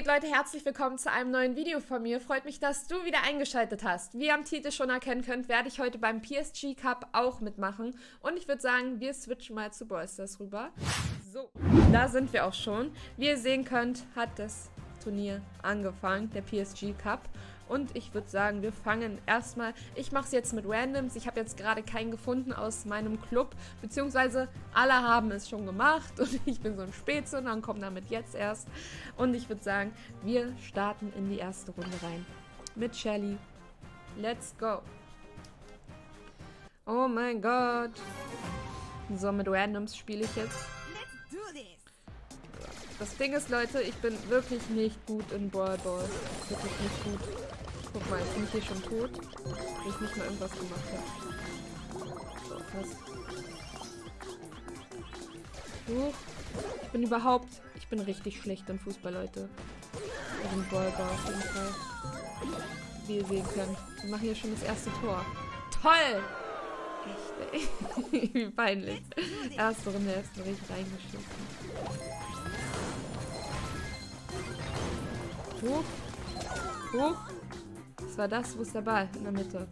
geht, Leute? Herzlich willkommen zu einem neuen Video von mir. Freut mich, dass du wieder eingeschaltet hast. Wie ihr am Titel schon erkennen könnt, werde ich heute beim PSG Cup auch mitmachen. Und ich würde sagen, wir switchen mal zu Ballstars rüber. So, da sind wir auch schon. Wie ihr sehen könnt, hat das Turnier angefangen, der PSG Cup. Und ich würde sagen, wir fangen erstmal. Ich mache es jetzt mit Randoms. Ich habe jetzt gerade keinen gefunden aus meinem Club. Beziehungsweise alle haben es schon gemacht. Und ich bin so ein Spätzle und dann kommt damit jetzt erst. Und ich würde sagen, wir starten in die erste Runde rein. Mit Shelly. Let's go. Oh mein Gott. So, mit Randoms spiele ich jetzt. Das Ding ist, Leute, ich bin wirklich nicht gut in Ball Ball. Wirklich nicht gut. Guck mal, ich bin hier schon tot, weil ich nicht mal irgendwas gemacht habe. So, fast. Huch. Ich bin überhaupt... Ich bin richtig schlecht im Fußball, Leute. Also im Ballbar auf jeden Fall. Wie ihr sehen könnt. Wir machen hier schon das erste Tor. Toll! Echt, ey. Wie peinlich. Erste Runde erstmal richtig reingeschissen. Hoch. Hoch. Was war das? Wo ist der Ball? In der Mitte.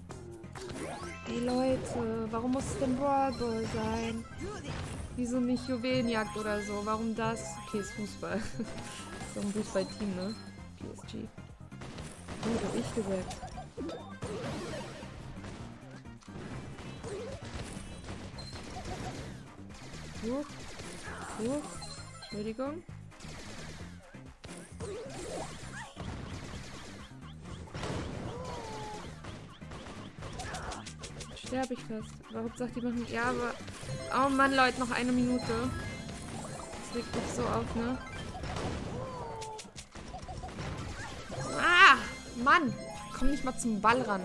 Ey Leute, warum muss es denn Brawl Ball sein? Wieso nicht Juwelenjagd oder so? Warum das? Okay, ist Fußball. so ein Fußballteam, ne? PSG. Oh, hab ich gesagt. Hoch. Hoch. Entschuldigung. Sterbe ich fast. Warum sagt die machen... Ja, aber... Oh Mann, Leute, noch eine Minute. Das regt mich so auf, ne? Ah! Mann! Ich komme nicht mal zum Ball ran.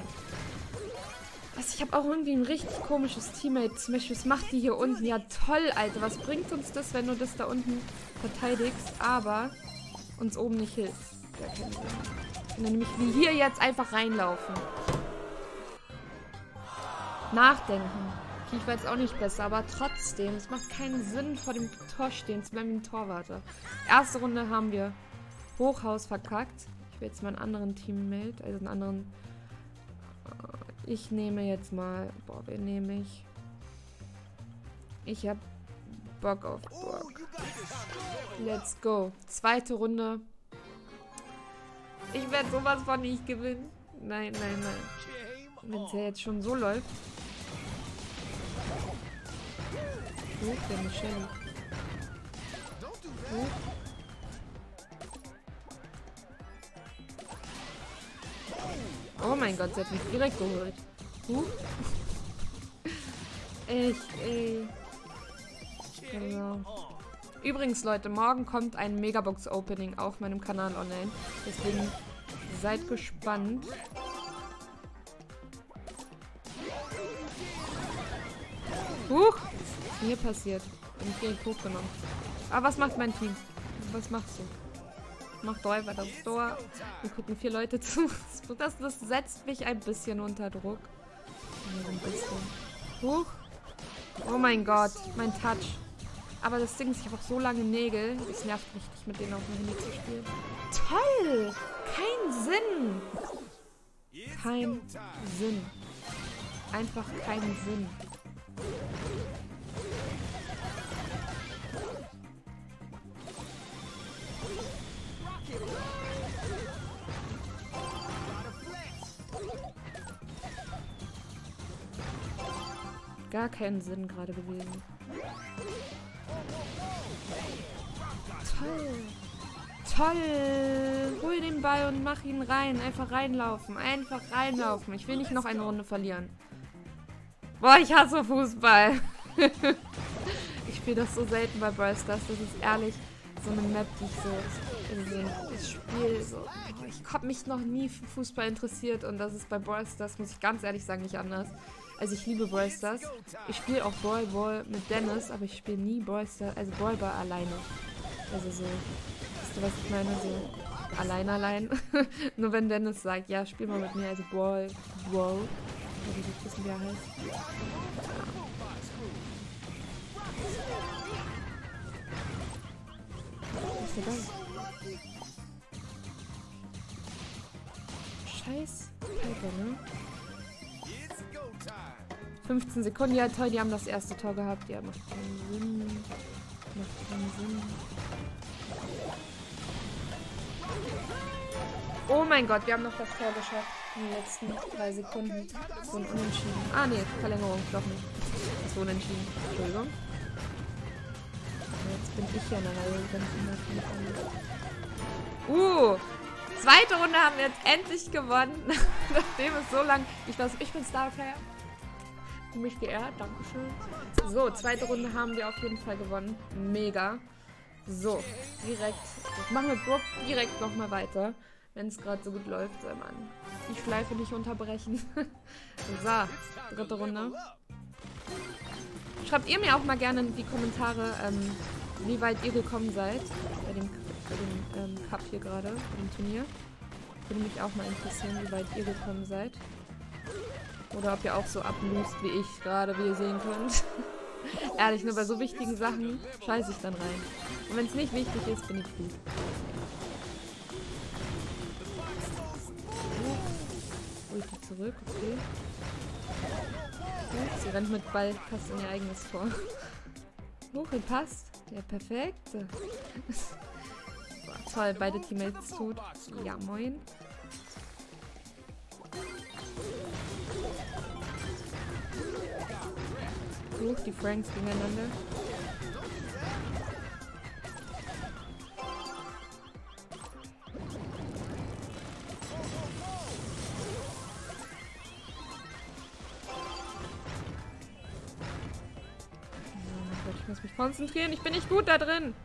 Also ich habe auch irgendwie ein richtig komisches Teammate. Zum Beispiel, was macht die hier unten? Ja, toll, Alter. Was bringt uns das, wenn du das da unten verteidigst, aber uns oben nicht hilft? Ja, keinen Sinn. Wenn nämlich wie hier jetzt einfach reinlaufen nachdenken. Okay, ich war jetzt auch nicht besser, aber trotzdem, es macht keinen Sinn, vor dem Tor stehen zu bleiben wie ein Torwarte. Erste Runde haben wir Hochhaus verkackt. Ich will jetzt mal einen anderen Teammate, also einen anderen... Äh, ich nehme jetzt mal... Boah, wen nehme ich? Ich hab Bock auf Bock. Let's go. Zweite Runde. Ich werde sowas von nicht gewinnen. Nein, nein, nein. Wenn es ja jetzt schon so läuft. Hoch, der Michelle. Hoch. Oh mein Gott, sie hat mich direkt geholt. Huch. Echt, ey. Genau. Übrigens, Leute, morgen kommt ein Megabox-Opening auf meinem Kanal online. Deswegen seid gespannt. Huch! Hier passiert? Bin ich direkt hochgenommen. Aber was macht mein Team? Was machst du? Macht Räuber das Tor. Wir gucken vier Leute zu. Das, das setzt mich ein bisschen unter Druck. ein bisschen. Huch. Oh mein Gott, mein Touch. Aber das Ding ist, ich habe auch so lange Nägel. Es nervt richtig, mit denen auf dem Handy zu spielen. Toll! Kein Sinn! Kein Sinn. Einfach keinen Sinn. Gar keinen Sinn gerade gewesen. Toll. Toll. Hol den Ball und mach ihn rein. Einfach reinlaufen. Einfach reinlaufen. Ich will nicht noch eine Runde verlieren. Boah, ich hasse Fußball. ich spiele das so selten bei Brawl Stars. Das ist ehrlich so eine Map, die ich so, also das Spiel so. Ich habe mich noch nie für Fußball interessiert und das ist bei Brawl Stars, muss ich ganz ehrlich sagen, nicht anders. Also ich liebe Brawl Stars. Ich spiele auch Brawl Ball mit Dennis, aber ich spiele nie Brawl Stars, also Brawl Ball alleine. Also so, weißt du, was ich meine? So allein allein. Nur wenn Dennis sagt, ja, spiel mal mit mir, also Brawl, Brawl. Oder wie ich er heißt. Was ist der da? scheiß Piper, ne? 15 Sekunden. Ja, toll, die haben das erste Tor gehabt. Ja, macht keinen Sinn. Macht keinen Sinn. Oh mein Gott, wir haben noch das Tor geschafft. In den letzten drei Sekunden. So ein Unentschieden. Ah, nee, Verlängerung, doch nicht. War Unentschieden. Entschuldigung. Jetzt bin ich ja in ich in Uh! Zweite Runde haben wir jetzt endlich gewonnen. Nachdem es so lang. Ich weiß, ich bin Starplayer. Mich geehrt, Dankeschön. So, zweite Runde haben wir auf jeden Fall gewonnen. Mega. So, direkt. Das machen wir Brook direkt nochmal weiter. Wenn es gerade so gut läuft, soll man die Schleife nicht unterbrechen. so, dritte Runde. Schreibt ihr mir auch mal gerne in die Kommentare, ähm, wie weit ihr gekommen seid bei dem, bei dem ähm, Cup hier gerade, bei dem Turnier. Würde mich auch mal interessieren, wie weit ihr gekommen seid. Oder ob ihr auch so ablust wie ich gerade, wie ihr sehen könnt. Ehrlich, nur bei so wichtigen Sachen scheiße ich dann rein. Und wenn es nicht wichtig ist, bin ich gut. Ulti zurück, okay. Gut, sie rennt mit Ball fast in ihr eigenes Tor. Hoch, passt. Ja, perfekt. Boah, toll, beide Teammates tot. Ja, moin. Hoch, die Franks gegeneinander. Muss mich konzentrieren. Ich bin nicht gut da drin.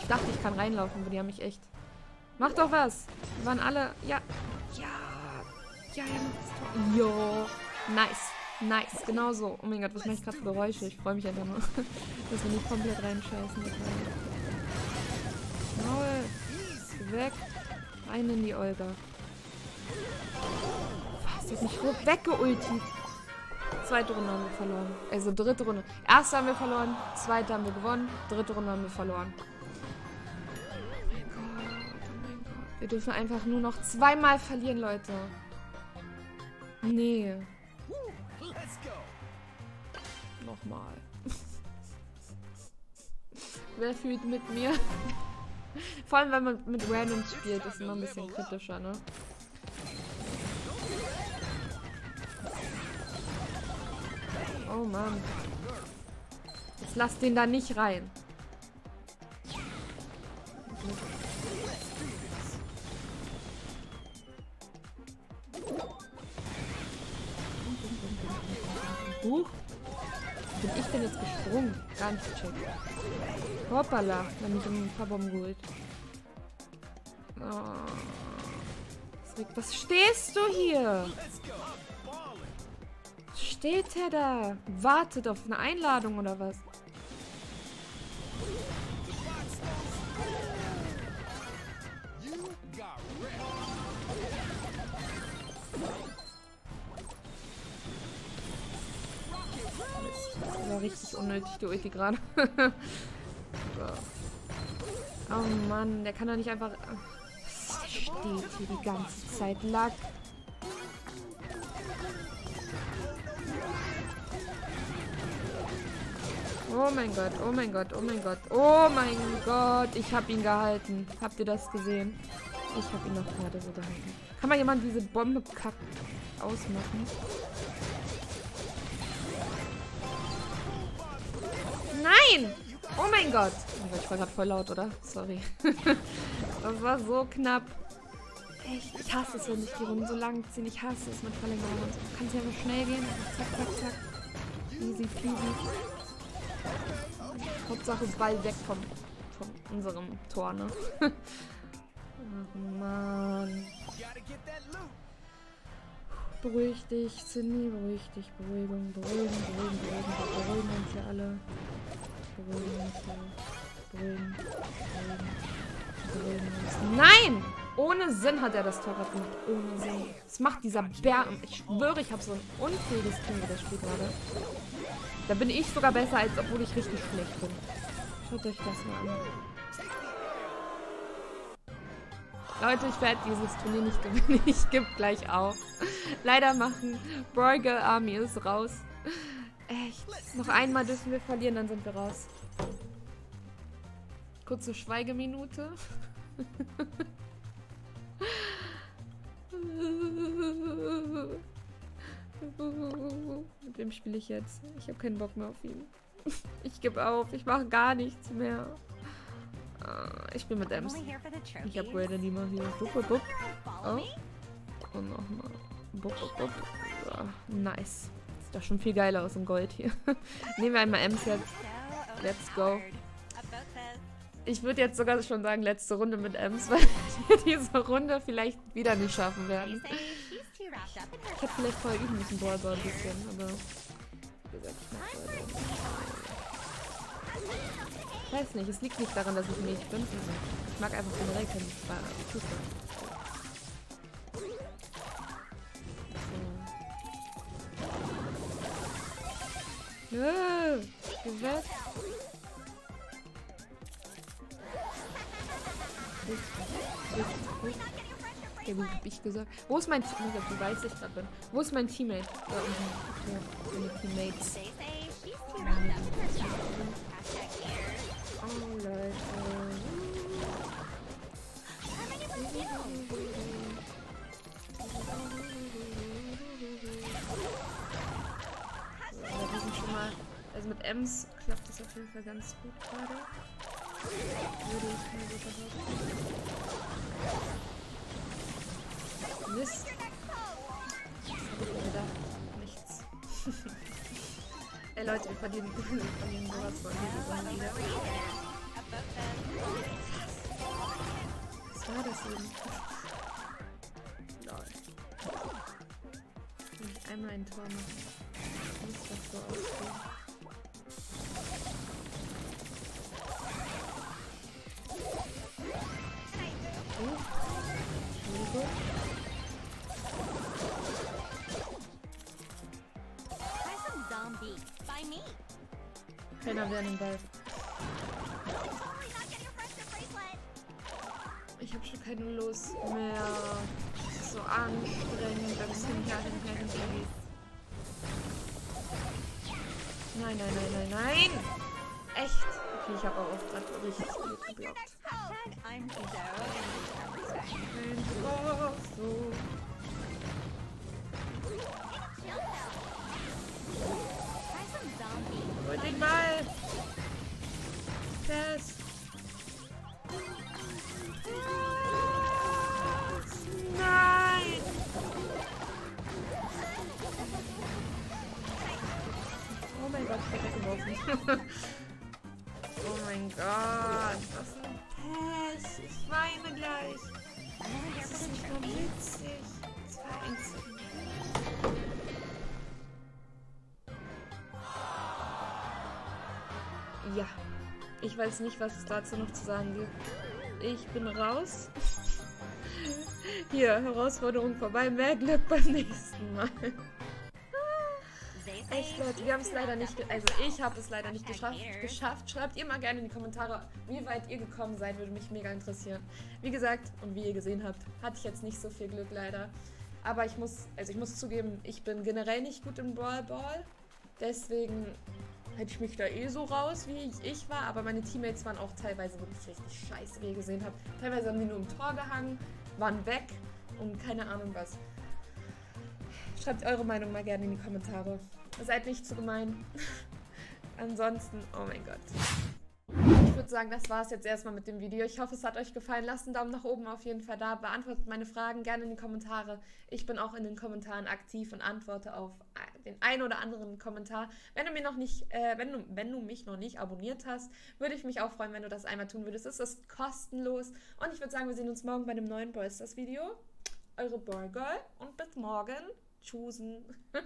Ich dachte, ich kann reinlaufen, aber die haben mich echt... Mach doch was. Die waren alle... Ja. Ja. Ja, ja. Jo. Nice. Nice. Genau so. Oh mein Gott, was mache ich gerade für Geräusche? Ich freue mich einfach nur, dass wir nicht komplett reinscheißen. Maul. Weg. Rein in die Olga. Was? Die hat mich weggeultet. Zweite Runde haben wir verloren. Also dritte Runde. Erste haben wir verloren, zweite haben wir gewonnen, dritte Runde haben wir verloren. Wir dürfen einfach nur noch zweimal verlieren, Leute. Nee. Nochmal. Wer fühlt mit mir? Vor allem, wenn man mit Randoms spielt, ist immer ein bisschen kritischer, ne? Oh Mann. Jetzt lass den da nicht rein. Huch. Bin ich denn jetzt gesprungen? Gar nicht gecheckt. Hoppala. Wenn mich um ein paar Bomben geholt. Oh. Was stehst du hier? Steht er da? Wartet auf eine Einladung oder was? Das war richtig unnötig, die Ulti gerade. oh Mann, der kann doch nicht einfach... Steht hier die ganze Zeit. Lack. Oh mein Gott, oh mein Gott, oh mein Gott. Oh mein Gott, ich habe ihn gehalten. Habt ihr das gesehen? Ich habe ihn noch gerade so gehalten. Kann mal jemand diese Bombe kack ausmachen? Nein! Oh mein Gott. Oh, ich war gerade voll laut, oder? Sorry. das war so knapp. Echt, ich hasse es, wenn sich die Runden so lang ziehen. Ich hasse es mit Verlängerung so. Kann es ja einfach schnell gehen. Zack, zack, zack. Easy peasy. Hauptsache Ball weg vom, von unserem Tor, ne? Ach man. Beruhig dich, Cindy, beruhig dich, Beruhigung, beruhigen, beruhigen, beruhigen, wir beruhigen uns ja alle. Beruhigen uns ja. Beruhigen, beruhigen, beruhigen uns. Nein! Ohne Sinn hat er das Tor gemacht. Ohne Sinn. Was macht dieser Bär? Ich schwöre, ich habe so ein unfähiges Team, das Spiel gerade. Da bin ich sogar besser, als obwohl ich richtig schlecht bin. Schaut euch das mal an. Leute, ich werde dieses Turnier nicht gewinnen. Ich gebe gleich auf. Leider machen Burger Army ist raus. Echt. Noch einmal dürfen wir verlieren, dann sind wir raus. Kurze Schweigeminute. Mit wem spiele ich jetzt? Ich habe keinen Bock mehr auf ihn. Ich gebe auf. Ich mache gar nichts mehr. Uh, ich bin mit Ems. Ich upgrade lieber hier. Bup, bup, bup. Oh. Und nochmal. Bup, bup. Nice. Sieht doch schon viel geiler aus im Gold hier. Nehmen wir einmal Ems jetzt. Let's go. Ich würde jetzt sogar schon sagen, letzte Runde mit Ems, weil wir diese Runde vielleicht wieder nicht schaffen werden. Ich hätte vielleicht vorher üben müssen, Ballball ein bisschen, aber wie gesagt, ich mag Ich weiß nicht, es liegt nicht daran, dass ich Mädchen bin. Ich mag einfach generell keinen Fußball. Nö, geh Ja, wie hab ich gesagt? Wo ist mein Teammate? Wie weiß ich gerade bin. Wo ist mein Teammate? Da unten. Ja, meine Teammates. Oh, Leute. Ja, sind schon mal. Also mit Ems klappt das auf jeden Fall ganz gut gerade. Würde ich mal so behaupten. Mist. Gedacht? Nichts. Ey Leute, wir verlieren, wir verlieren sowas von diese Sachen wieder. Was war das eben? Lol. Wenn ich einmal ein Tor mache, muss das so ausgehen. Keiner will an den Ball. Ich habe schon keine Lust mehr. Ist so anstrengend, wenn es hinterher, hinterher, hinterher geht. Nein, nein, nein, nein, nein! Echt? Okay, ich habe auch gerade richtig gut geblockt. Nicht mehr witzig. Das war einzig. Ja, ich weiß nicht, was es dazu noch zu sagen gibt. Ich bin raus. Hier, Herausforderung vorbei. Mehr Glück beim nächsten Mal. Leute, wir haben es leider nicht, also ich habe es leider nicht geschafft, geschafft. Schreibt ihr mal gerne in die Kommentare, wie weit ihr gekommen seid, würde mich mega interessieren. Wie gesagt, und wie ihr gesehen habt, hatte ich jetzt nicht so viel Glück leider. Aber ich muss, also ich muss zugeben, ich bin generell nicht gut im Brawl Ball. Deswegen hätte ich mich da eh so raus, wie ich, ich war. Aber meine Teammates waren auch teilweise wirklich richtig scheiße, wie ihr gesehen habt. Teilweise haben die nur im Tor gehangen, waren weg und keine Ahnung was. Schreibt eure Meinung mal gerne in die Kommentare. Seid nicht zu gemein. Ansonsten, oh mein Gott. Ich würde sagen, das war es jetzt erstmal mit dem Video. Ich hoffe, es hat euch gefallen. Lasst einen Daumen nach oben auf jeden Fall da. Beantwortet meine Fragen gerne in die Kommentare. Ich bin auch in den Kommentaren aktiv und antworte auf den ein oder anderen Kommentar. Wenn du, mir noch nicht, äh, wenn, du, wenn du mich noch nicht abonniert hast, würde ich mich auch freuen, wenn du das einmal tun würdest. Es ist kostenlos. Und ich würde sagen, wir sehen uns morgen bei einem neuen Boysters Video. Eure Boy Girl und bis morgen. Tschüssen.